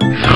Yeah.